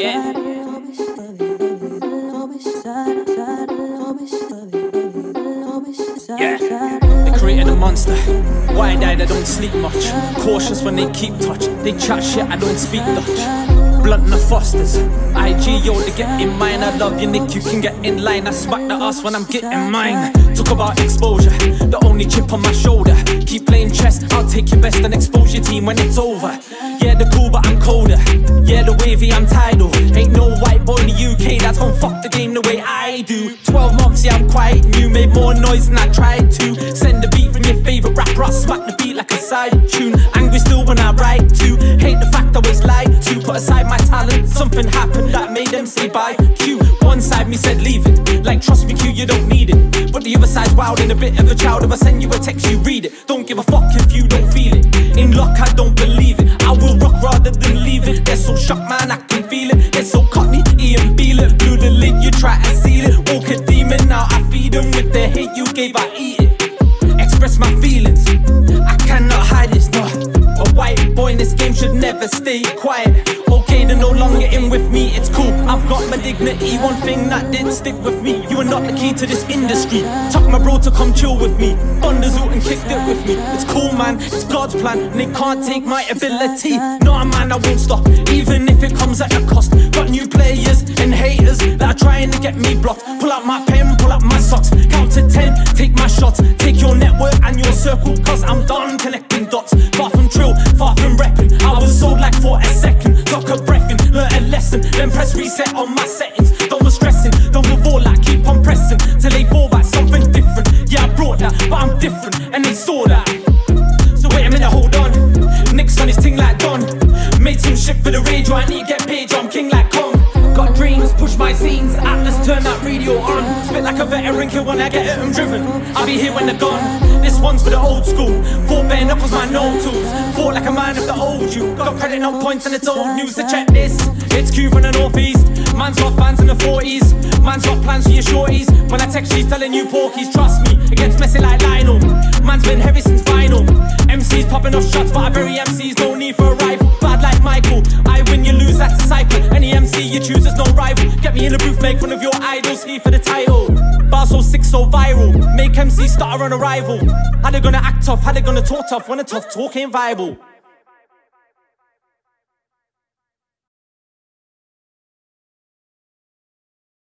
Yeah. Yeah. They created a monster. Wide eyed, I don't sleep much. Cautious when they keep touch. They chat shit, I don't speak Dutch. Blunt and the Fosters. IG, yo, they get in mine. I love you, Nick, you can get in line. I smack the ass when I'm getting mine. Talk about exposure, the only chip on my shoulder. Keep playing chess, I'll take your best and expose your team when it's over. Yeah, the cool, but I'm colder. Yeah, the wavy, I'm tidal. Ain't no white boy in the UK that's gon' fuck the game the way I do. 12 months, yeah, I'm quite new. Made more noise than I tried to. Send the beat from your favorite rapper, I'll smack the beat like a side something happened that made them say bye. Que, one side me said leave it. Like, trust me, Que, you don't need it. But the other side's wild and a bit of a child. If I send you a text, you read it. Don't give a fuck if you don't feel it. In luck, I don't believe it. I will rock rather than leave it. They're so shocked, man, I can feel it. They're so cockney, Ian Beale it. Blew the lid, you try to seal it. Walk a demon, now I feed them with the hate you gave, I eat it. Express my feelings, I cannot hide this, no. A white boy in this game should never stay quiet. Dignity, one thing that did stick with me. You are not the key to this industry. Tuck my bro to come chill with me. Thunderzoot and kicked it with me. It's cool, man, it's God's plan, and they can't take my ability. No, man, I won't stop, even if it comes at a cost. Got new players and haters that are trying to get me blocked. Pull out my pen, pull out my socks. Count to ten, take my shots. Take your network and your circle, cause I'm done connecting dots. Far from drill, far from repping. I was sold like for a second. Took a breath in, learned a lesson. Then press reset on my settings. And they saw that. So wait a minute, hold on. Nick's on his ting like Don. Made some shit for the radio, I need to get paid, I'm king like Kong. Got dreams, push my scenes, Atlas turn that radio on. Spit like a veteran, kill when I get it, I'm driven. I'll be here when they're gone. This one's for the old school. Four bare knuckles, my no tools. Fought like a man of the old you. Got credit no points and it's old news to check this. It's Que from the northeast. Man's got fans in the 40s. Man's got plans for your shorties. When I text, she's telling you porkies. Trust me, it gets messy like Lionel. Man's been heavy since final. MCs popping off shots, but I bury MCs. No need for a rival. Bad like Michael. I win, you lose, that's a cycle. Any MC you choose, there's no rival. Get me in the booth, make fun of your idols. Here for the title. Bar so sick, so viral. Make MC stutter on arrival. How they gonna act tough? How they gonna talk tough when a tough talk ain't viable?